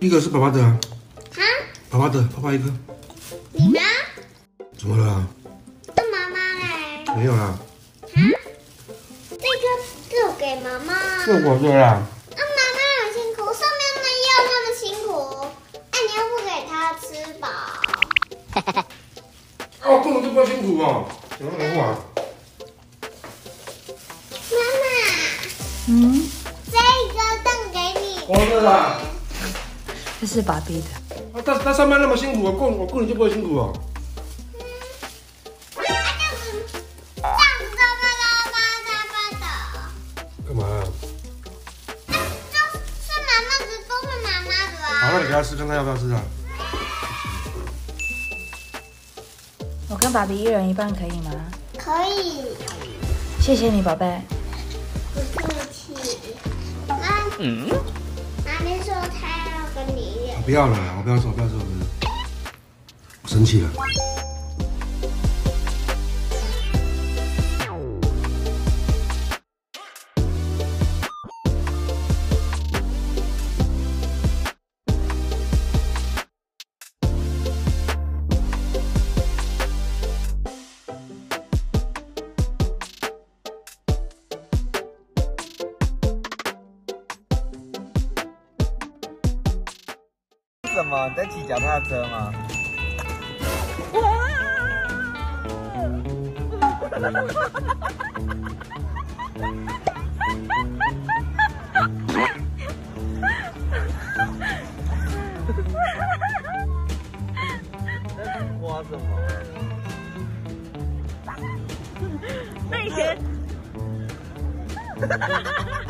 一个是爸爸的啊，啊，爸爸的，爸爸一个。你呢？怎么了？那妈妈嘞？没有啦，啊，这个是我给妈妈。是我的啦。那妈妈很辛苦，上面那药那么辛苦，哎，你又不给她吃饱。哦，根本就不要辛苦哦。怎么能玩？妈妈，嗯，这个凳给你。我的啦。这是爸比的。啊，他他上班那么辛苦，我过我过年就不会辛苦哦。啊，这样子，这样子都巴拉巴拉巴的。干嘛啊？啊，就是妈妈的，都是妈妈的好，啊。那你给他吃，看他要不要吃啊？我跟爸比一人一半可以吗？可以，谢谢你，宝贝。不客气。妈，妈咪说她要跟你。不要了，我不要做，不要做，不要做。我生气了。什么？你在骑脚踏车吗？挖什么？我